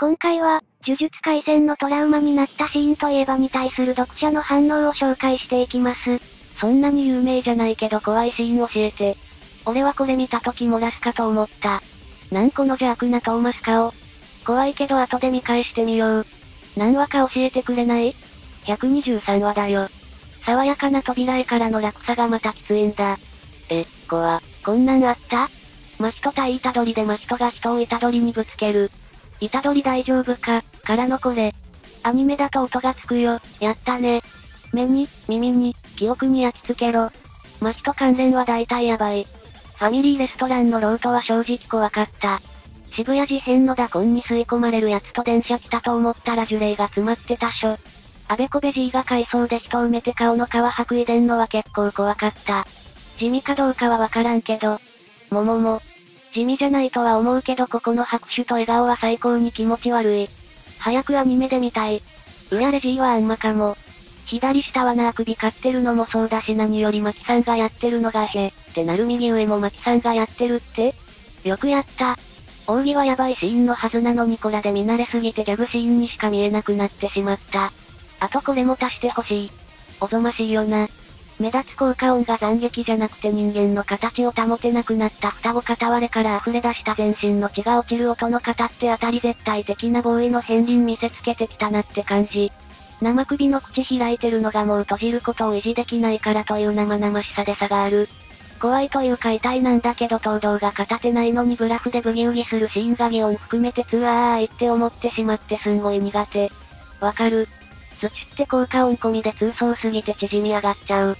今回は、呪術回戦のトラウマになったシーンといえばに対する読者の反応を紹介していきます。そんなに有名じゃないけど怖いシーン教えて。俺はこれ見た時漏らすかと思った。なんこの邪悪なトーマス顔。怖いけど後で見返してみよう。何話か教えてくれない ?123 話だよ。爽やかな扉絵からの落差がまたきついんだ。え、こわ、こんなんあった？真人対虎取で真人が人を虎取にぶつける。虎取大丈夫か、からのこれ。アニメだと音がつくよ、やったね。目に、耳に、記憶に焼き付けろ。真人関連は大体やばい。ファミリーレストランのロートは正直怖かった。渋谷事変のダコンに吸い込まれるやつと電車来たと思ったら呪霊が詰まってたしょ。アベコベジーが海藻で人を埋めて顔の皮吐く遺伝のは結構怖かった。地味かどうかはわからんけど。ももも。地味じゃないとは思うけどここの拍手と笑顔は最高に気持ち悪い。早くアニメで見たい。うやレジーはあんまかも。左下はなあ首買ってるのもそうだし何よりマキさんがやってるのがへ、ってなる右上もマキさんがやってるってよくやった。奥義はやばいシーンのはずなのにこらで見慣れすぎてギャグシーンにしか見えなくなってしまった。あとこれも足してほしい。おぞましいよな。目立つ効果音が斬撃じゃなくて人間の形を保てなくなった双子片割れから溢れ出した全身の血が落ちる音の方ってあたり絶対的なボーイの片鱗見せつけてきたなって感じ。生首の口開いてるのがもう閉じることを維持できないからという生々しさで差がある。怖いというか痛いなんだけど東堂が片手ないのにブラフでブギウギするシーンが擬音含めてツアーいって思ってしまってすんごい苦手。わかる。土って効果音込みで通奏すぎて縮み上がっちゃう。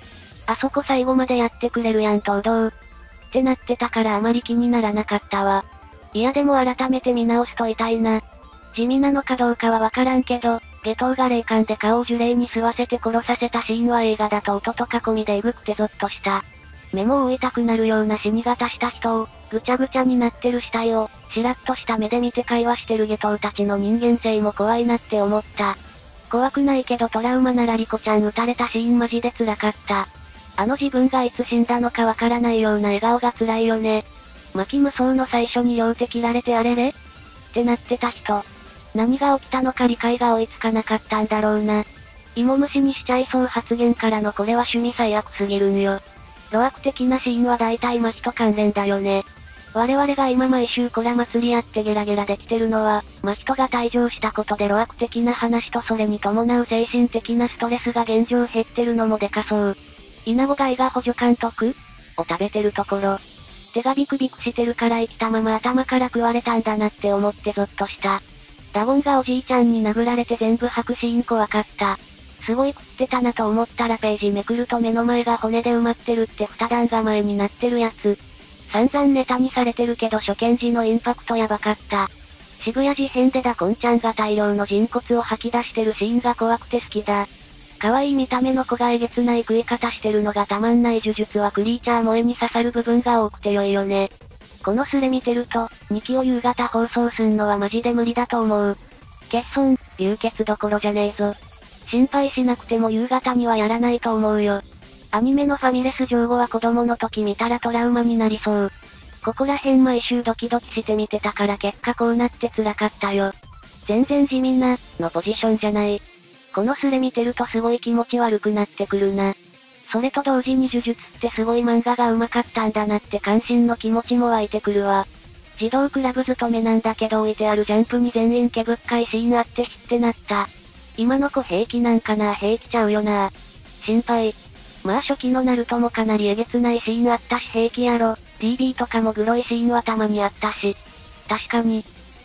あそこ最後までやってくれるやん東堂。ってなってたからあまり気にならなかったわ。いやでも改めて見直すと痛いな。地味なのかどうかはわからんけど、下等が霊感で顔を呪霊に吸わせて殺させたシーンは映画だと音と囲みでエグくてゾッとした。目も追いたくなるような死に方した人を、ぐちゃぐちゃになってる死体を、しらっとした目で見て会話してる下等たちの人間性も怖いなって思った。怖くないけどトラウマならリコちゃん撃たれたシーンマジで辛かった。あの自分がいつ死んだのかわからないような笑顔が辛いよね。巻き無双の最初に両手切られてあれれ？ってなってた人。何が起きたのか理解が追いつかなかったんだろうな。芋虫にしちゃいそう発言からのこれは趣味最悪すぎるんよ。露悪的なシーンは大体マキと関連だよね。我々が今毎週コラ祭りやってゲラゲラできてるのは、マキトが退場したことで露悪的な話とそれに伴う精神的なストレスが現状減ってるのもでかそう。稲子貝が補助監督を食べてるところ。手がビクビクしてるから生きたまま頭から食われたんだなって思ってゾッとした。ダゴンがおじいちゃんに殴られて全部吐くシーン怖かった。すごい食ってたなと思ったらページめくると目の前が骨で埋まってるって二段構えになってるやつ。散々ネタにされてるけど初見時のインパクトやばかった。渋谷事変でダコンちゃんが大量の人骨を吐き出してるシーンが怖くて好きだ。可愛い見た目の子がえげつない食い方してるのがたまんない呪術はクリーチャー萌えに刺さる部分が多くて良いよね。このスレ見てると、2期を夕方放送すんのはマジで無理だと思う。欠損、流血どころじゃねえぞ。心配しなくても夕方にはやらないと思うよ。アニメのファミレス上後は子供の時見たらトラウマになりそう。ここら辺毎週ドキドキして見てたから結果こうなって辛かったよ。全然地味な、のポジションじゃない。このスレ見てるとすごい気持ち悪くなってくるな。それと同時に呪術ってすごい漫画が上手かったんだなって関心の気持ちも湧いてくるわ。児童クラブ勤めなんだけど置いてあるジャンプに全員毛深いシーンあって知ってなった。今の子平気なんかな平気ちゃうよな。心配。まあ初期のナルトもかなりえげつないシーンあったし平気やろ。DB とかもグロいシーンはたまにあったし。確かに。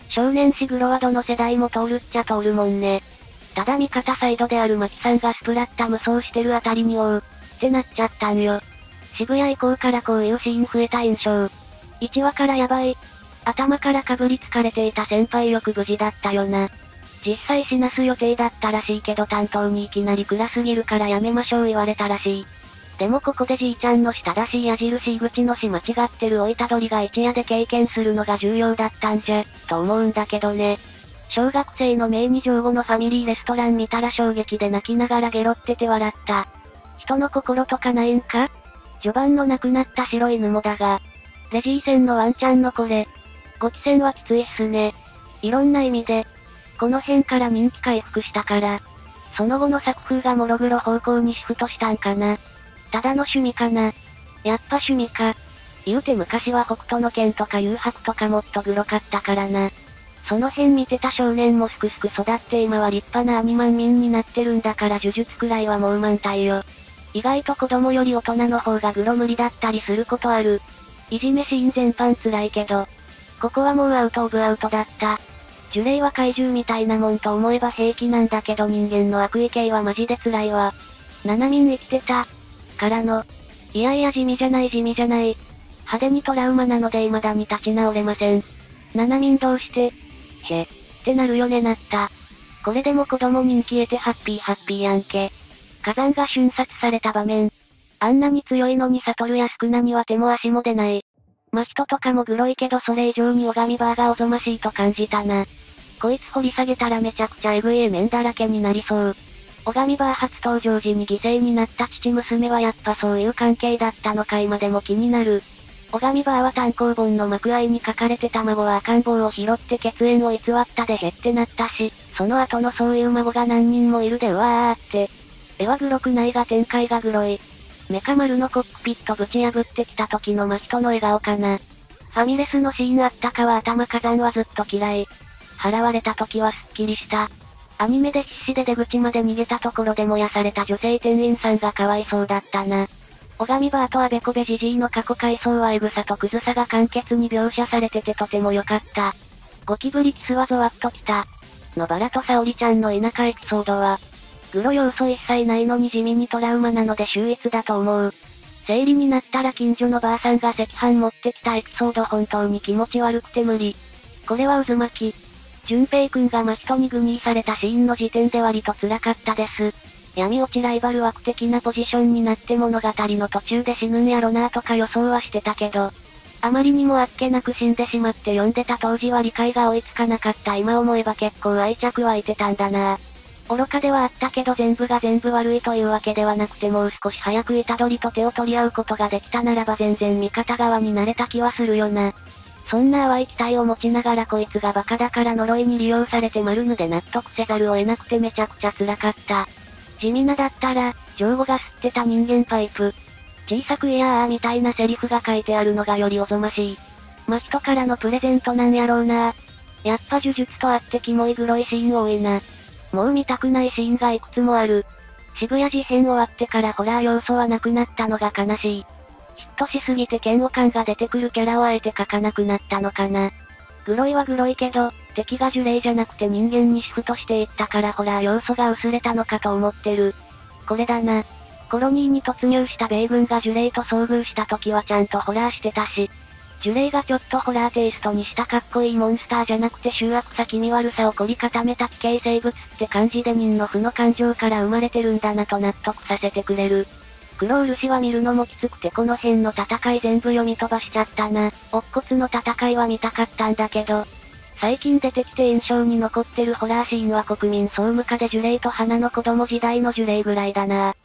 少年誌グロはどの世代も通るっちゃ通るもんね。ただ味方サイドであるマキさんがスプラッタ無双してるあたりにおう。ってなっちゃったんよ。渋谷以降からこういうシーン増えた印象。1話からやばい。頭からかぶりつかれていた先輩よく無事だったよな。実際死なす予定だったらしいけど担当にいきなり暗すぎるからやめましょう言われたらしい。でもここでじいちゃんの正しい矢印口のし間違ってる追いたどりが一夜で経験するのが重要だったんじゃ、と思うんだけどね。小学生の命に上後のファミリーレストラン見たら衝撃で泣きながらゲロってて笑った。人の心とかないんか？序盤の亡くなった白い布だが。レジー戦のワンちゃんのこれ。ご期戦はきついっすね。いろんな意味で、この辺から人気回復したから。その後の作風がモログロ方向にシフトしたんかな。ただの趣味かな。やっぱ趣味か。言うて昔は北斗の剣とか誘白とかもっとグロかったからな。その辺見てた少年もすくすく育って今は立派なアニマン民になってるんだから呪術くらいはもう満体よ。意外と子供より大人の方がグロ無理だったりすることある。いじめシーン全般辛いけど。ここはもうアウトオブアウトだった。呪霊は怪獣みたいなもんと思えば平気なんだけど人間の悪意系はマジで辛いわ。7人生きてた。からの。いやいや地味じゃない地味じゃない。派手にトラウマなので未だに立ち直れません。7人どうして、へ、ってなるよねなった。これでも子供人気得てハッピーハッピーやんけ。火山が瞬殺された場面。あんなに強いのに悟るや宿儺には手も足も出ない。真人とかもグロいけどそれ以上に拝みバーがおぞましいと感じたな。こいつ掘り下げたらめちゃくちゃエグい面だらけになりそう。拝みバー初登場時に犠牲になった父娘はやっぱそういう関係だったのか今でも気になる。拝みバーは単行本の幕愛に書かれて卵は赤ん坊を拾って血縁を偽ったで減ってなったし、その後のそういう孫が何人もいるでうわーって。絵はグロくないが展開がグロい。メカ丸のコックピットぶち破ってきた時の真人の笑顔かな。ファミレスのシーンあったかは頭火山はずっと嫌い。払われた時はすっきりした。アニメで必死で出口まで逃げたところで燃やされた女性店員さんがかわいそうだったな。小上バーとアベコベジジイの過去回想はエグさとクズさが簡潔に描写されててとても良かった。ゴキブリキスはゾワッときた。のバラとサオリちゃんの田舎エピソードは、グロ要素一切ないのに地味にトラウマなので秀逸だと思う。生理になったら近所のばあさんが赤飯持ってきたエピソード本当に気持ち悪くて無理。これは渦巻き。淳平くんが真人にグニーされたシーンの時点で割と辛かったです。闇落ちライバル枠的なポジションになって物語の途中で死ぬんやろなとか予想はしてたけど、あまりにもあっけなく死んでしまって読んでた当時は理解が追いつかなかった今思えば結構愛着湧いてたんだな愚かではあったけど全部が全部悪いというわけではなくてもう少し早く虎取と手を取り合うことができたならば全然味方側になれた気はするよな。そんな淡い期待を持ちながらこいつがバカだから呪いに利用されて丸ぬで納得せざるを得なくてめちゃくちゃ辛かった。地味なだったら、ジョーゴが吸ってた人間パイプ。小さくいやーみたいなセリフが書いてあるのがよりおぞましい。ま人からのプレゼントなんやろうなやっぱ呪術とあってキモいグロいシーン多いな。もう見たくないシーンがいくつもある。渋谷事変終わってからホラー要素はなくなったのが悲しい。ヒットしすぎて嫌悪感が出てくるキャラをあえて描かなくなったのかな。グロいはグロいけど、敵が呪霊じゃなくて人間にシフトしていったからホラー要素が薄れたのかと思ってる。これだな。コロニーに突入した米軍が呪霊と遭遇した時はちゃんとホラーしてたし、呪霊がちょっとホラーテイストにしたかっこいいモンスターじゃなくて醜悪さ気味悪さを凝り固めた奇形生物って感じで人の負の感情から生まれてるんだなと納得させてくれる。クロール氏は見るのもきつくてこの辺の戦い全部読み飛ばしちゃったな。乙骨の戦いは見たかったんだけど。最近出てきて印象に残ってるホラーシーンは国民総務課で呪霊と花の子供時代の呪霊ぐらいだな。